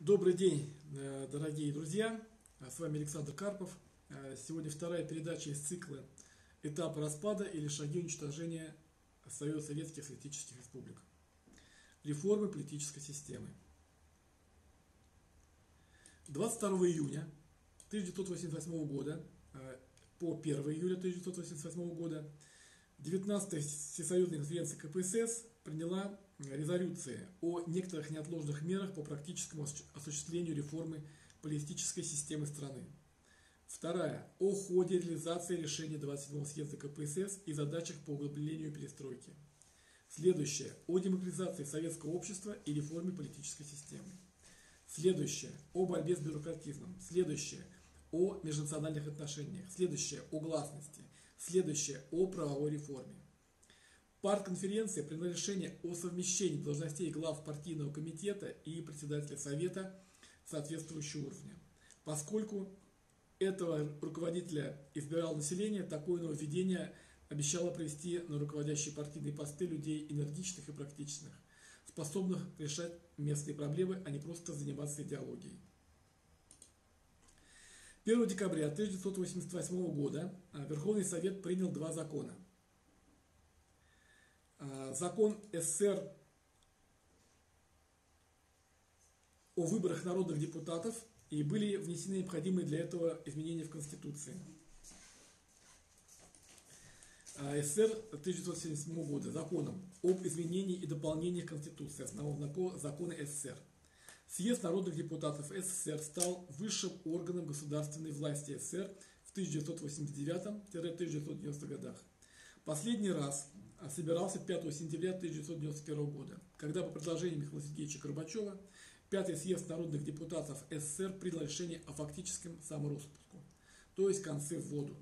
Добрый день, э, дорогие друзья! С вами Александр Карпов. Э, сегодня вторая передача из цикла «Этапы распада или шаги уничтожения Союза Советских Социалистических Республик. Реформы политической системы». 22 июня 1988 года э, по 1 июля 1988 года 19-я Всесоюзная конференция КПСС приняла резолюции о некоторых неотложных мерах по практическому осуществлению реформы политической системы страны. Вторая. О ходе реализации решений 27-го съезда КПСС и задачах по углублению перестройки. Следующее. О демократизации советского общества и реформе политической системы. Следующее. О борьбе с бюрократизмом. Следующее. О межнациональных отношениях. Следующее. О гласности. Следующее. О правовой реформе. Партконференция приняла решение о совмещении должностей глав партийного комитета и председателя совета соответствующего уровня. Поскольку этого руководителя избирало население, такое нововведение обещало привести на руководящие партийные посты людей энергичных и практичных, способных решать местные проблемы, а не просто заниматься идеологией. 1 декабря 1988 года Верховный Совет принял два закона – Э, закон СССР о выборах народных депутатов и были внесены необходимые для этого изменения в Конституции. Э, СССР 1977 года законом об изменении и дополнении Конституции, основного закона СССР. Съезд народных депутатов СССР стал высшим органом государственной власти СССР в 1989-1990 годах. Последний раз собирался 5 сентября 1991 года, когда по предложению Михаила Сергеевича Горбачева Пятый съезд народных депутатов СССР принял решение о фактическом самороспуску, то есть конце в воду.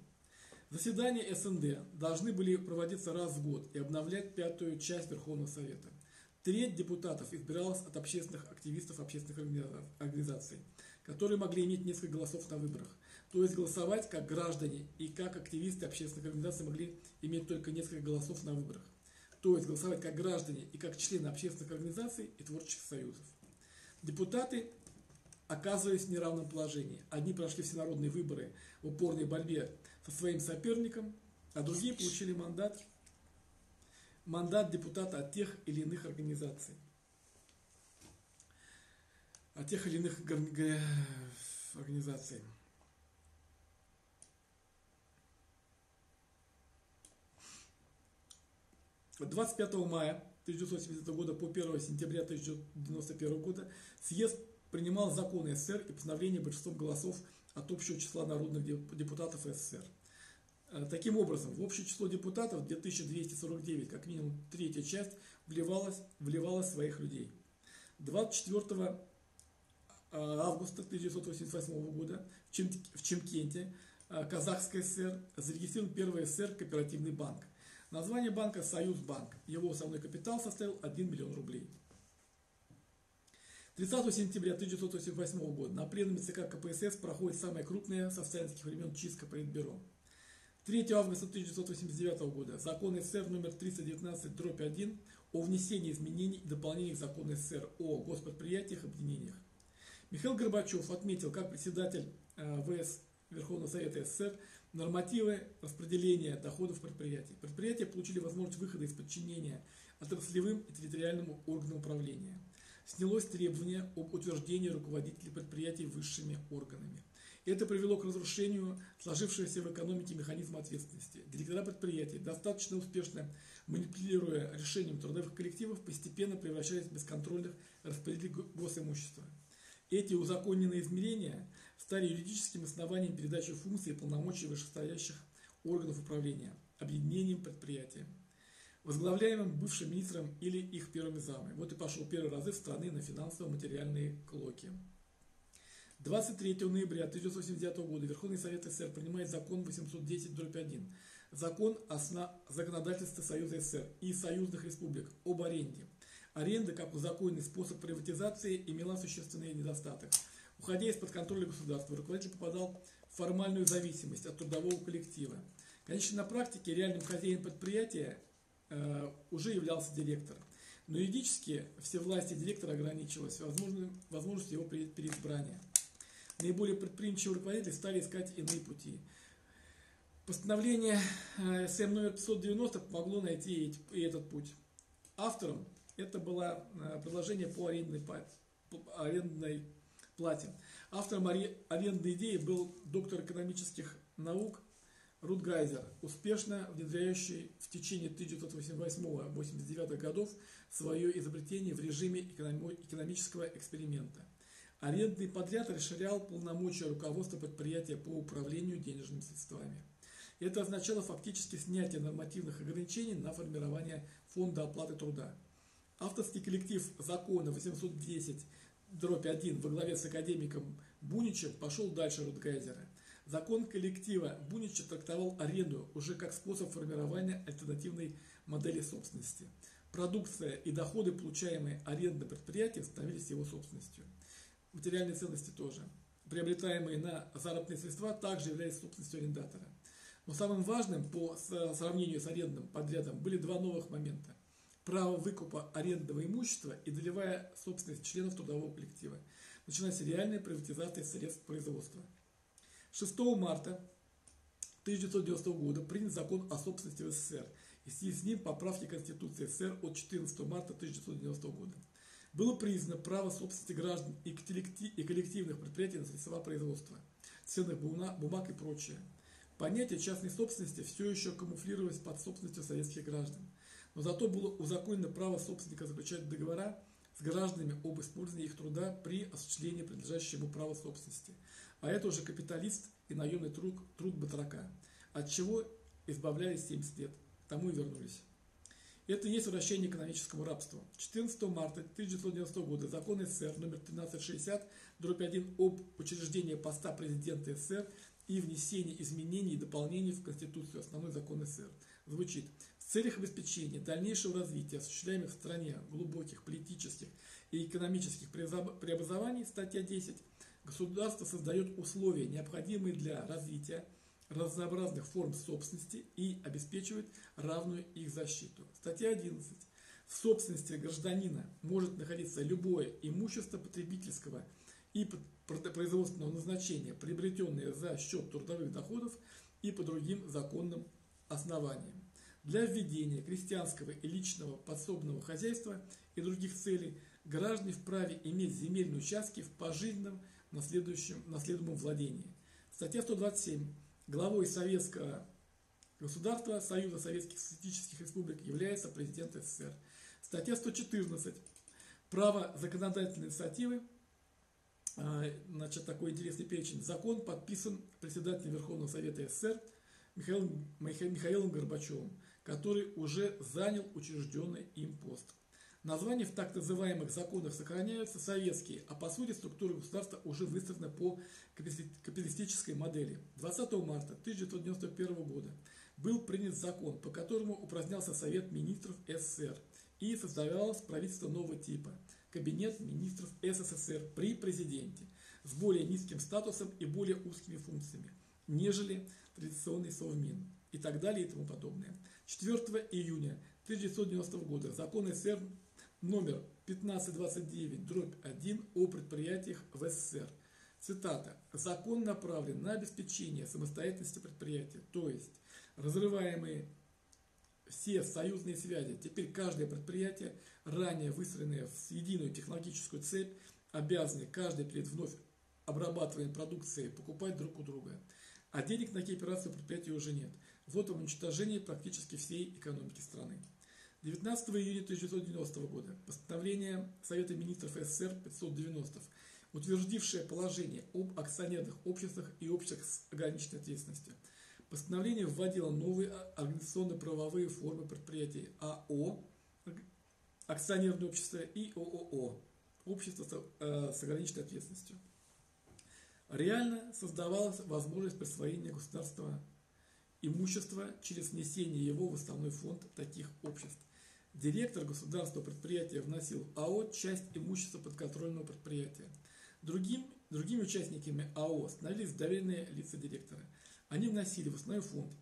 Заседания СНД должны были проводиться раз в год и обновлять пятую часть Верховного Совета. Треть депутатов избиралась от общественных активистов общественных организаций, которые могли иметь несколько голосов на выборах. То есть голосовать как граждане и как активисты общественных организаций могли иметь только несколько голосов на выборах. То есть голосовать как граждане и как члены общественных организаций и творческих союзов. Депутаты оказывались в неравном положении. Одни прошли всенародные выборы в упорной борьбе со своим соперником, а другие получили мандат, мандат депутата от тех или иных организаций. От тех или иных организаций. 25 мая 1970 года по 1 сентября 1991 года съезд принимал законы СССР и постановление большинством голосов от общего числа народных депутатов СССР. Э, таким образом, в общее число депутатов 2249, как минимум третья часть, вливалась, вливалась своих людей. 24 э, августа 1988 года в Чемкенте, э, Казахская ССР, зарегистрирован первый СССР кооперативный банк – Название банка Союзбанк. Его основной капитал составил 1 миллион рублей. 30 сентября 1988 года на пленуме ЦК КПСС проходит самое крупное со сталинских времен чистка Политбюро. 3 августа 1989 года закон СССР номер 319 дробь 1 о внесении изменений и дополнений к закону СССР о госпредприятиях и объединениях. Михаил Горбачев отметил, как председатель э, ВС Верховного Совета СССР, нормативы распределения доходов предприятий. Предприятия получили возможность выхода из подчинения отраслевым и территориальным органам управления. Снялось требование об утверждении руководителей предприятий высшими органами. Это привело к разрушению сложившегося в экономике механизма ответственности. Директора предприятий, достаточно успешно манипулируя решением трудовых коллективов, постепенно превращались в бесконтрольных распределителей госимущества. Эти узаконенные измерения стали юридическим основанием передачи функций и полномочий вышестоящих органов управления, объединением предприятия, возглавляемым бывшим министром или их первыми замами. Вот и пошел первый разы страны на финансово-материальные клоки. 23 ноября 1989 года Верховный Совет СССР принимает закон 810-1, закон о законодательстве Союза СССР и союзных республик об аренде. Аренда, как узаконенный способ приватизации, имела существенный недостаток – Уходя из-под контроля государства, руководитель попадал в формальную зависимость от трудового коллектива. Конечно, на практике реальным хозяином предприятия э, уже являлся директор. Но юридически все власти директора ограничивалось возможностью его переизбрания. Наиболее предприимчивые руководители стали искать иные пути. Постановление э, СМ номер 590 помогло найти и этот путь. Автором это было э, предложение по арендной, по арендной плате. Автором арендной идеи был доктор экономических наук Рут Гайзер, успешно внедряющий в течение 1988-89 годов свое изобретение в режиме экономического эксперимента. Арендный подряд расширял полномочия руководства предприятия по управлению денежными средствами. Это означало фактически снятие нормативных ограничений на формирование фонда оплаты труда. Авторский коллектив закона 810 дробь 1 во главе с академиком Буничем пошел дальше Рутгайзера – Закон коллектива Бунича трактовал аренду уже как способ формирования альтернативной модели собственности. Продукция и доходы, получаемые арендным предприятием, становились его собственностью. Материальные ценности тоже. Приобретаемые на заработные средства также являлись собственностью арендатора. Но самым важным по сравнению с арендным подрядом были два новых момента. Право выкупа арендного имущества и долевая собственность членов трудового коллектива. Начинается реальная приватизация средств производства – 6 марта 1990 года принят закон о собственности в СССР и с ним поправки Конституции СССР от 14 марта 1990 года. Было признано право собственности граждан и коллективных предприятий на средства производства, ценных бумаг и прочее. Понятие частной собственности все еще камуфлировалось под собственностью советских граждан, но зато было узаконено право собственника заключать договора с гражданами об использовании их труда при осуществлении принадлежащего ему права собственности – а это уже капиталист и наемный труд, труд батрака, от чего избавлялись 70 лет, к тому и вернулись. Это и есть вращение экономическому рабству. 14 марта 1990 года закон СССР номер 1360, дробь 1 об учреждении поста президента СССР и внесении изменений и дополнений в Конституцию, основной закон СССР, звучит целях обеспечения дальнейшего развития осуществляемых в стране глубоких политических и экономических преобразований, статья 10, Государство создает условия, необходимые для развития разнообразных форм собственности и обеспечивает равную их защиту. Статья 11. В собственности гражданина может находиться любое имущество потребительского и производственного назначения, приобретенное за счет трудовых доходов и по другим законным основаниям. Для введения крестьянского и личного подсобного хозяйства и других целей граждане вправе иметь земельные участки в пожизненном наследующем, наследуемом владении. Статья 127. Главой Советского государства Союза Советских Социалистических Республик является президент СССР. Статья 114. Право законодательной инициативы. А, значит, такой интересный перечень. Закон подписан председателем Верховного Совета СССР Михаилом, Михаилом Горбачевым, который уже занял учрежденный им пост. Названия в так называемых законах сохраняются советские, а по сути структура государства уже выстроена по капиталистической модели. 20 марта 1991 года был принят закон, по которому упразднялся Совет министров СССР и создавалось правительство нового типа – Кабинет министров СССР при президенте с более низким статусом и более узкими функциями, нежели традиционный Совмин и так далее и тому подобное. 4 июня 1990 года закон СССР номер 1529, дробь 1 о предприятиях в СССР. Цитата. Закон направлен на обеспечение самостоятельности предприятия, то есть разрываемые все союзные связи. Теперь каждое предприятие, ранее выстроенное в единую технологическую цепь, обязаны каждый перед вновь обрабатываемой продукцией покупать друг у друга. А денег на такие операции у предприятия уже нет. Вот вам уничтожение практически всей экономики страны. 19 июня 1990 года постановление Совета министров СССР 590, утвердившее положение об акционерных обществах и обществах с ограниченной ответственностью. Постановление вводило новые организационно-правовые формы предприятий АО, акционерное общество и ООО, общество э, с ограниченной ответственностью. Реально создавалась возможность присвоения государства имущества через внесение его в основной фонд таких обществ. Директор государственного предприятия вносил АО часть имущества подконтрольного предприятия. Другим, другими участниками АО становились доверенные лица директора. Они вносили в основной фонд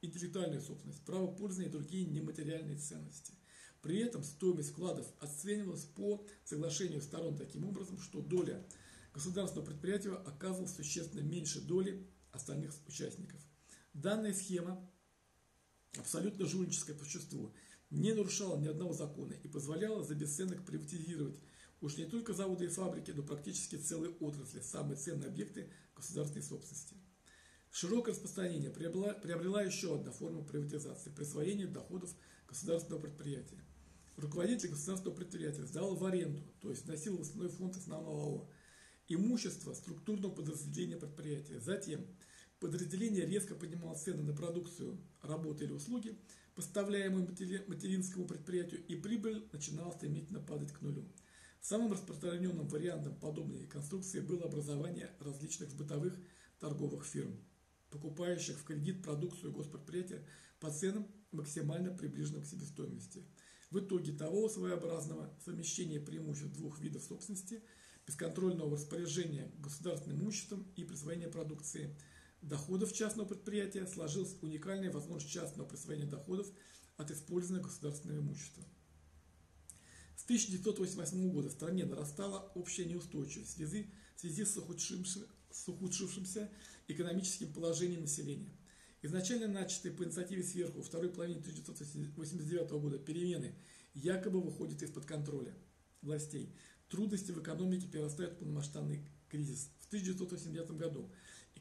интеллектуальную собственность, право пользования и другие нематериальные ценности. При этом стоимость вкладов оценивалась по соглашению сторон таким образом, что доля государственного предприятия оказывалась существенно меньше доли остальных участников. Данная схема абсолютно жульническое по существу, не нарушала ни одного закона и позволяла за бесценок приватизировать уж не только заводы и фабрики, но практически целые отрасли, самые ценные объекты государственной собственности. Широкое распространение приобрела, приобрела еще одна форма приватизации – присвоение доходов государственного предприятия. Руководитель государственного предприятия сдал в аренду, то есть вносил в основной фонд основного АО, имущество структурного подразделения предприятия. Затем подразделение резко поднимало цены на продукцию, работы или услуги, поставляемые материнскому предприятию, и прибыль начинала стремительно падать к нулю. Самым распространенным вариантом подобной конструкции было образование различных бытовых торговых фирм, покупающих в кредит продукцию госпредприятия по ценам максимально приближенным к себестоимости. В итоге того своеобразного совмещения преимуществ двух видов собственности, бесконтрольного распоряжения государственным имуществом и присвоения продукции – доходов частного предприятия сложилась уникальная возможность частного присвоения доходов от использования государственного имущества. С 1988 года в стране нарастала общая неустойчивость в связи, в связи с, ухудшившимся, с ухудшившимся экономическим положением населения. Изначально начатые по инициативе сверху во второй половине 1989 года перемены якобы выходят из-под контроля властей. Трудности в экономике перерастают в полномасштабный кризис. В 1989 году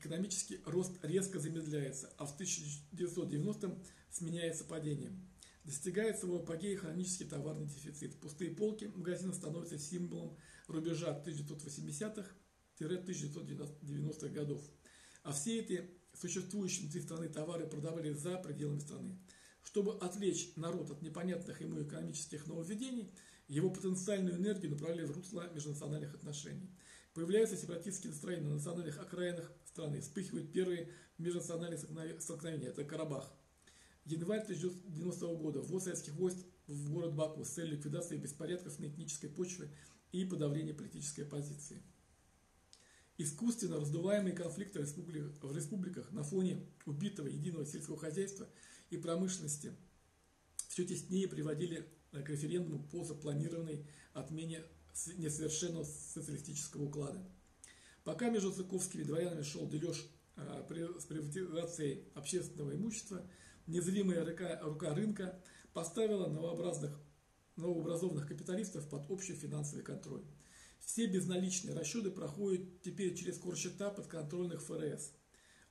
экономический рост резко замедляется, а в 1990-м сменяется падением. Достигает своего апогея хронический товарный дефицит. Пустые полки магазина становятся символом рубежа 1980-х-1990-х годов. А все эти существующие внутри страны товары продавались за пределами страны. Чтобы отвлечь народ от непонятных ему экономических нововведений, его потенциальную энергию направляли в русло межнациональных отношений. Появляются сепаратистские настроения на национальных окраинах страны. Вспыхивают первые межнациональные столкновения. Это Карабах. Январь 1990 года. Ввод советских войск в город Баку с целью ликвидации беспорядков на этнической почве и подавления политической оппозиции. Искусственно раздуваемые конфликты в республиках на фоне убитого единого сельского хозяйства и промышленности все теснее приводили к референдуму по запланированной отмене несовершенного социалистического уклада. Пока между цыковскими дворянами шел дележ а, с приватизацией общественного имущества, незримая рука, рука рынка поставила новообразных, новообразованных капиталистов под общий финансовый контроль. Все безналичные расчеты проходят теперь через корсчета подконтрольных ФРС.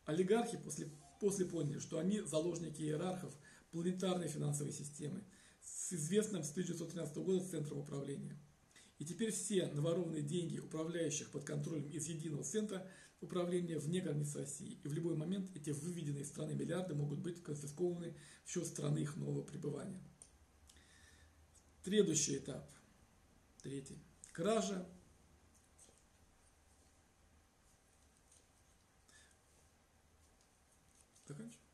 Олигархи после, после поняли, что они заложники иерархов планетарной финансовой системы с известным с 1913 года центром управления. И теперь все наворованные деньги управляющих под контролем из единого центра управления вне границ России. И в любой момент эти выведенные из страны миллиарды могут быть конфискованы в страны их нового пребывания. Следующий этап. Третий. Кража. Заканчиваем.